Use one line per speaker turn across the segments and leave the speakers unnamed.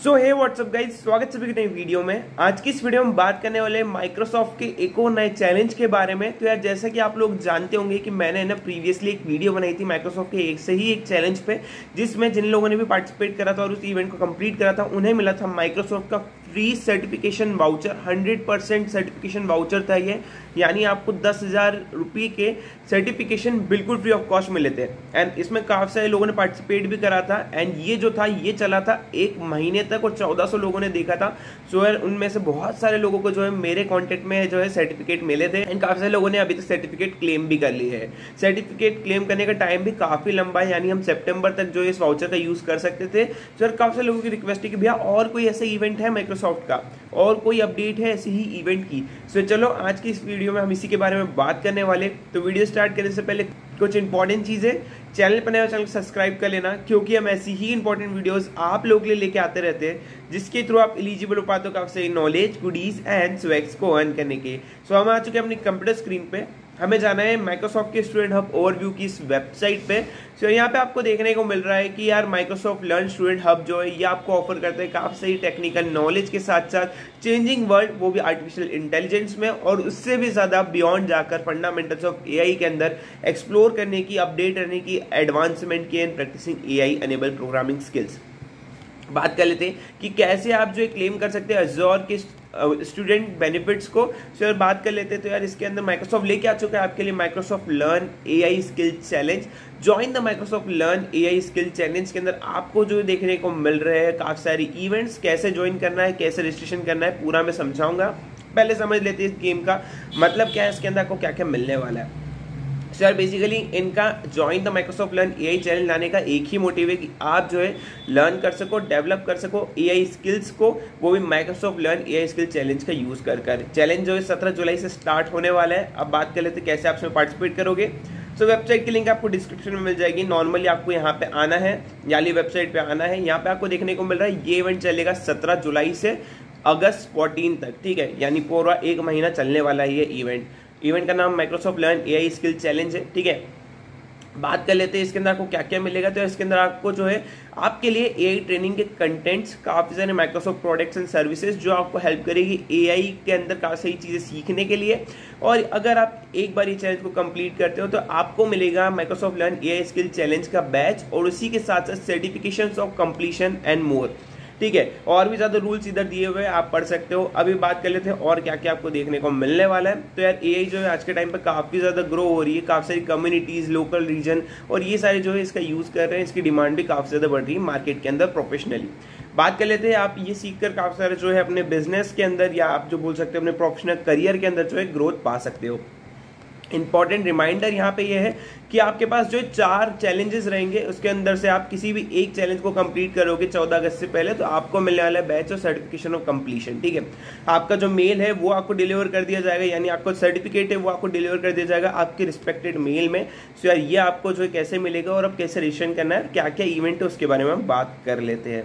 सो है WhatsApp guys स्वागत सभी नई वीडियो में। आज की इस वीडियो में बात करने वाले माइक्रोसॉफ्ट के एक और नए चैलेंज के बारे में। तो यार, जैसा कि आप लोग जानते होंगे कि मैंने ना प्रीवियसली एक वीडियो बनाई थी माइक्रोसॉफ्ट के एक से ही एक चैलेंज पे, जिसमें जिन लोगों ने भी पार्टिसिपेट करा था और उस इवेंट को कंप्लीट करा था, उन्हें मिला था माइक्रोसॉफ्ट का free certification voucher 100 percent certification voucher था ये। यानी आपको दस हज़ार रुपये के सर्टिफिकेशन बिल्कुल फ्री ऑफ़ कॉस्ट मिले थे एंड इसमें काफ़ी सारे लोगों ने पार्टिसिपेट भी करा था। एंड ये जो था, ये चला था एक महीने तक और 1400 लोगों ने देखा था। सो यार, उनमें से बहुत सारे लोगों को जो है मेरे कॉन्टेक्ट में जो है सर्टिफिकेट मिले थे। एंड काफ़ी सारे लोगों ने अभी तक सर्टिफिकेट क्लेम भी कर ली है। सर्टिफिकेट क्लेम करने का टाइम भी काफ़ी लंबा है। यानी हम सेप्टेम्बर तक जो इस वाउचर का यूज़ कर सकते थे। सो काफ़ी सारे लोगों की रिक्वेस्ट है कि भैया, और कोई ऐसे इवेंट है माइक्रोसॉफ्ट का। और कोई अपडेट है ऐसी ही इवेंट की। सो चलो आज की इस वीडियो में हम इसी के बारे में बात करने वाले तो वीडियो स्टार्ट करने से पहले कुछ इंपॉर्टेंट चीज़ें। चैनल पर नया चैनल सब्सक्राइब कर लेना क्योंकि हम ऐसी ही इंपॉर्टेंट वीडियोस आप लोग के लिए लेके आते रहते हैं जिसके थ्रू आप एलिजिबल हो पाते हो काफ़ी नॉलेज गुडीज एंड स्वेक्स को अर्न करने के सो so, हम आ चुके हैं अपनी कंप्यूटर स्क्रीन पे। हमें जाना है माइक्रोसॉफ्ट के स्टूडेंट हब ओवरव्यू की इस वेबसाइट पे। सो so, यहाँ पे आपको देखने को मिल रहा है कि यार माइक्रोसॉफ्ट लर्न स्टूडेंट हब जो है ये आपको ऑफ़र करता है काफ़ी सही टेक्निकल नॉलेज के साथ साथ चेंजिंग वर्ल्ड वो भी आर्टिफिशियल इंटेलिजेंस में और उससे भी ज़्यादा बियॉन्ड जाकर फंडामेंटल्स ऑफ़ एआई के अंदर एक्सप्लोर करने की अपडेट करने की एडवांसमेंट की and practicing A I enable programming skills बात कर लेते हैं कि कैसे आप जो क्लेम कर सकते हैं अजोर के स्टूडेंट बेनिफिट्स को। सो यार, बात कर लेते हैं तो यार, इसके अंदर माइक्रोसॉफ्ट लेके आ चुका है आपके लिए Microsoft learn A I skill challenge join the Microsoft learn A I skill challenge के अंदर आपको जो देखने को मिल रहे हैं, काफ़ी सारी इवेंट्स कैसे ज्वाइन करना है, कैसे रजिस्ट्रेशन करना है, पूरा मैं समझाऊँगा। पहले समझ लेते हैं इस गेम का मतलब क्या है, इसके अंदर आपको क्या क्या मिलने वाला है। सो यार बेसिकली इनका join the Microsoft learn A channel लाने का एक ही मोटिव है कि आप जो है लर्न कर सको डेवलप कर सको एआई स्किल्स को, वो भी Microsoft learn AI skill challenge का यूज़ कर कर। चैलेंज जो है सत्रह जुलाई से स्टार्ट होने वाला है। अब बात कर लेते कैसे आप इसमें पार्टिसिपेट करोगे। सो वेबसाइट की लिंक आपको डिस्क्रिप्शन में मिल जाएगी। नॉर्मली आपको यहाँ पे आना है, याली वेबसाइट पे आना है। यहाँ पे आपको देखने को मिल रहा है, ये इवेंट चलेगा 17 जुलाई से अगस्त 14 तक, ठीक है? यानी पूरा एक महीना चलने वाला है ये इवेंट इवेंट का नाम Microsoft learn AI skill challenge है, ठीक है? बात कर लेते हैं इसके अंदर आपको क्या क्या मिलेगा। तो इसके अंदर आपको जो है, आपके लिए एआई ट्रेनिंग के कंटेंट्स काफ़ी सारे माइक्रोसॉफ्ट प्रोडक्ट्स एंड सर्विसेज़ जो आपको हेल्प करेगी एआई के अंदर काफ़ी सारी चीज़ें सीखने के लिए। और अगर आप एक बार ये चैलेंज को कंप्लीट करते हो तो आपको मिलेगा Microsoft learn AI skill challenge का बैच और उसी के साथ साथ certification of completion and more ठीक है, और भी ज़्यादा रूल्स इधर दिए हुए आप पढ़ सकते हो। अभी बात कर लेते हैं और क्या क्या आपको देखने को मिलने वाला है। तो यार एआई जो है आज के टाइम पर काफ़ी ज़्यादा ग्रो हो रही है, काफ़ी सारी कम्युनिटीज लोकल रीजन और ये सारे जो है इसका यूज़ कर रहे हैं, इसकी डिमांड भी काफ़ी ज़्यादा बढ़ रही है मार्केट के अंदर प्रोफेशनली बात कर लेते हैं, आप ये सीखकर काफ़ी सारे जो है अपने बिज़नेस के अंदर या आप जो बोल सकते हो, अपने प्रोफेशनल करियर के अंदर जो है ग्रोथ पा सकते हो। इंपॉर्टेंट रिमाइंडर यहाँ पे ये यह है कि आपके पास जो चार चैलेंजेस रहेंगे, उसके अंदर से आप किसी भी एक चैलेंज को कंप्लीट करोगे चौदह अगस्त से पहले तो आपको मिलने वाला है बैच और सर्टिफिकेशन ऑफ़ कंप्लीशन ठीक है? आपका जो मेल है, वो आपको डिलीवर कर दिया जाएगा, यानी आपको सर्टिफिकेट है, वो आपको डिलीवर कर दिया जाएगा आपके रिस्पेक्टेड मेल में। सो यार, ये आपको जो कैसे मिलेगा और अब कैसे रजिस्ट्रेशन करना है क्या क्या इवेंट है, उसके बारे में हम बात कर लेते हैं।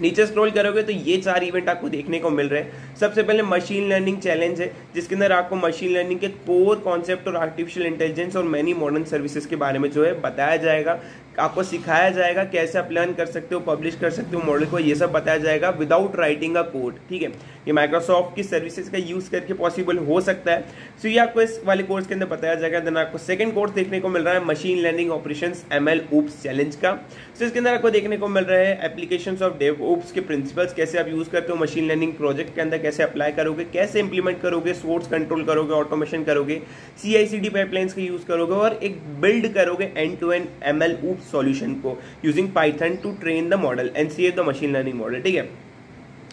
नीचे स्क्रॉल करोगे तो ये चार इवेंट आपको देखने को मिल रहे हैं। सबसे पहले मशीन लर्निंग चैलेंज है, जिसके अंदर आपको मशीन लर्निंग के कोर कॉन्सेप्ट और आर्टिफिशियल इंटेलिजेंस और मैनी मॉडर्न सर्विसेज़ के बारे में जो है बताया जाएगा। आपको सिखाया जाएगा कैसे आप लर्न कर सकते हो पब्लिश कर सकते हो मॉडल को, ये सब बताया जाएगा विदाउट राइटिंग अ कोड ठीक है? ये माइक्रोसॉफ्ट की सर्विसेज़ का यूज़ करके पॉसिबल हो सकता है। सो ये आपको इस वाले कोर्स के अंदर बताया जाएगा। देन आपको सेकंड कोर्स देखने को मिल रहा है machine learning operation M L ops challenge का। सो इसके अंदर आपको देखने को मिल रहा है एप्लीकेशन ऑफ़ डेव ओप्स के प्रिंसिपल्स कैसे आप यूज़ करते हो मशीन लर्निंग प्रोजेक्ट के अंदर, कैसे अप्लाई करोगे, कैसे इंप्लीमेंट करोगे सोर्स कंट्रोल करोगे ऑटोमेशन करोगे सी आई डी पाइपलाइंस का यूज़ करोगे और एक बिल्ड करोगे end to end M L ops solution को using Python to train the model and see the machine learning model ठीक है?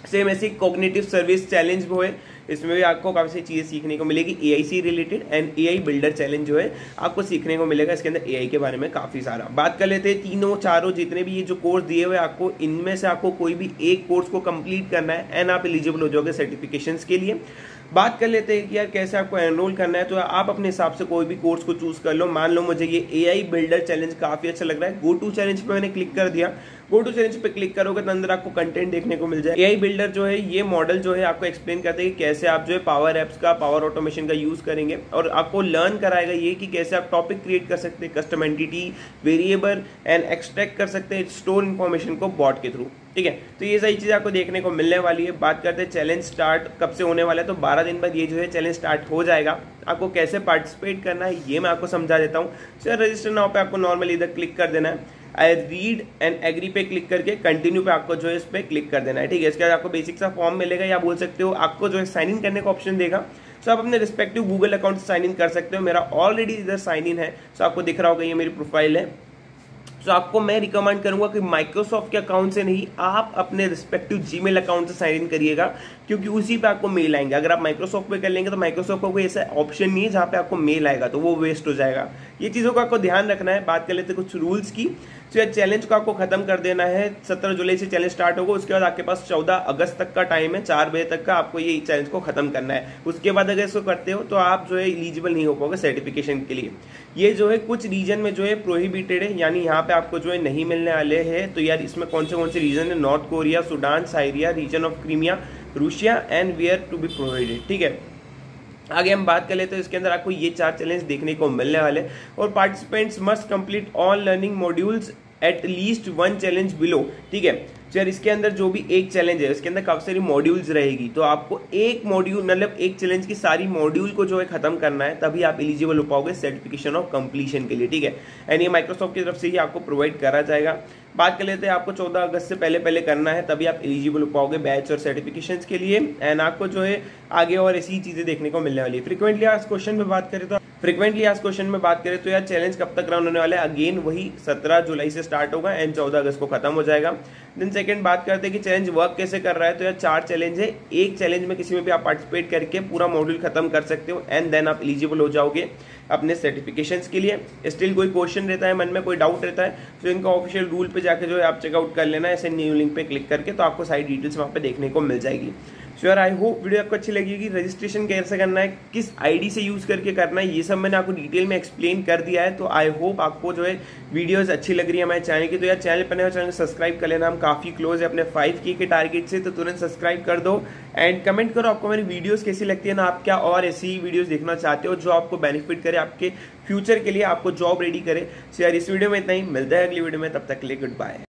सेम ऐसी कोग्नेटिव सर्विस चैलेंज है इसमें भी आपको काफ़ी सारी चीज़ें सीखने को मिलेगी। A I C related and A I builder challenge जो है, आपको सीखने को मिलेगा। इसके अंदर ए आई के बारे में काफ़ी सारा। बात कर लेते हैं तीनों चारों जितने भी ये जो कोर्स दिए हुए आपको, इनमें से आपको कोई भी एक कोर्स को कंप्लीट करना है एंड आप एलिजिबल हो जाओगे सर्टिफिकेशन के लिए। बात कर लेते हैं कि यार कैसे आपको एनरोल करना है। तो आप अपने हिसाब से कोई भी कोर्स को चूज़ कर लो। मान लो मुझे ये ए आई बिल्डर चैलेंज काफ़ी अच्छा लग रहा है। गो टू चैलेंज पर मैंने क्लिक कर दिया। गो टू चैलेंज पे क्लिक करोगे तो अंदर आपको कंटेंट देखने को मिल जाए एआई बिल्डर जो है, ये मॉडल जो है आपको एक्सप्लेन करते हैं कि कैसे आप जो है पावर एप्स का पावर ऑटोमेशन का यूज़ करेंगे और आपको लर्न कराएगा ये कि कैसे आप टॉपिक क्रिएट कर सकते हैं custom entity variable and extract कर सकते हैं स्टोर इन्फॉर्मेशन को बॉट के थ्रू ठीक है? तो ये सही चीज़ आपको देखने को मिलने वाली है। बात करते हैं चैलेंज स्टार्ट कब से होने वाला है तो 12 दिन बाद ये जो है चैलेंज स्टार्ट हो जाएगा। आपको कैसे पार्टिसिपेट करना है, ये मैं आपको समझा देता हूँ। सर रजिस्टर नाउ पे आपको नॉर्मली इधर क्लिक कर देना है। आई रीड एंड एग्री पे क्लिक करके कंटिन्यू पे आपको जो है इस पर क्लिक कर देना है। ठीक है, इसके बाद आपको बेसिक सा फॉर्म मिलेगा, या बोल सकते हो आपको जो है साइन इन करने का ऑप्शन देगा। सो आप अपने रिस्पेक्टिव गूगल अकाउंट से साइन इन कर सकते हो। मेरा ऑलरेडी इधर साइन इन है सो आपको दिख रहा होगा ये मेरी प्रोफ़ाइल है। तो आपको मैं रिकमेंड करूँगा कि माइक्रोसॉफ्ट के अकाउंट से नहीं, आप अपने रिस्पेक्टिव जीमेल अकाउंट से साइन इन करिएगा, क्योंकि उसी पे आपको मेल आएँगे। अगर आप माइक्रोसॉफ्ट पे कर लेंगे तो माइक्रोसॉफ्ट का कोई ऐसा ऑप्शन नहीं है जहाँ पे आपको मेल आएगा तो वो वेस्ट हो जाएगा। ये चीज़ों का आपको ध्यान रखना है। बात कर लेते कुछ रूल्स की। तो यह चैलेंज को आपको खत्म कर देना है। सत्रह जुलाई से चैलेंज स्टार्ट होगा। उसके बाद आपके पास चौदह अगस्त तक का टाइम है। चार बजे तक का आपको ये चैलेंज को खत्म करना है। उसके बाद अगर इसको करते हो तो आप जो है इलिजिबल नहीं हो पाओगे सर्टिफिकेशन के लिए। ये जो है कुछ रीजन में जो है प्रोहिबिटेड है। यानी यहाँ पे आपको जो है नहीं मिलने वाले हैं। तो यार इसमें कौन से कौन से रीजन है? North Korea Sudan Syria region of Crimea Russia and where to be provided ठीक है? आगे हम बात कर ले तो इसके अंदर आपको ये चार चैलेंज देखने को मिलने वाले और participants must complete all learning modules at least one challenge below ठीक है? यार इसके अंदर जो भी एक चैलेंज है, उसके अंदर काफ़ी सारी मॉड्यूल्स रहेगी। तो आपको एक मॉड्यूल मतलब एक चैलेंज की सारी मॉड्यूल को जो है खत्म करना है, तभी आप एलिजिबल हो पाओगे सर्टिफिकेशन ऑफ़ कंप्लीशन के लिए, ठीक है? एंड ये माइक्रोसॉफ्ट की तरफ़ से ही आपको प्रोवाइड करा जाएगा। बात कर लेते हैं, आपको 14 अगस्त से पहले पहले करना है, तभी आप एलिजिबल हो पाओगे बैच और सर्टिफिकेशन के लिए। एंड आपको जो है आगे और ऐसी चीज़ें देखने को मिलने वाली है। फ्रिक्वेंटली आज क्वेश्चन में बात करें तो फ्रिक्वेंटली आज क्वेश्चन में बात करें तो यार चैलेंज कब तक रन होने वाला है? अगेन वही 17 जुलाई से स्टार्ट होगा एंड 14 अगस्त को खत्म हो जाएगा। देन सेकंड बात करते हैं कि चैलेंज वर्क कैसे कर रहा है? तो यार चार चैलेंज है। एक चैलेंज में किसी में भी आप पार्टिसिपेट करके पूरा मॉड्यूल खत्म कर सकते हो एंड देन आप एलिजिबल हो जाओगे अपने सर्टिफिकेशन के लिए। स्टिल कोई क्वेश्चन रहता है, मन में कोई डाउट रहता है तो इनका ऑफिशियल रूल पे जाके जो है आप चेकआउट कर लेना, ऐसे न्यू लिंक पे क्लिक करके तो आपको सारी डिटेल्स वहाँ पे देखने को मिल जाएगी। सो यार आई होप वीडियो आपको अच्छी लगी लगेगी रजिस्ट्रेशन कैसे करना है, किस आईडी से यूज़ करके करना है, ये सब मैंने आपको डिटेल में एक्सप्लेन कर दिया है। तो आई होप आपको जो है वीडियोस अच्छी लग रही है हमारे चैनल की। तो यार चैनल पर चैनल सब्सक्राइब कर लेना। हम काफ़ी क्लोज है अपने फाइव के के टारगेट से तो तुरंत सब्सक्राइब कर दो। एंड कमेंट करो आपको मेरी वीडियोज़ कैसी लगती है, ना आप क्या और ऐसी वीडियोज़ देखना चाहते हो, जो आपको बेनिफिट करे, आपके फ्यूचर के लिए आपको जॉब रेडी करे। सो यार, इस वीडियो में इतना ही। मिलता है अगली वीडियो में, तब तक के लिए गुड बाय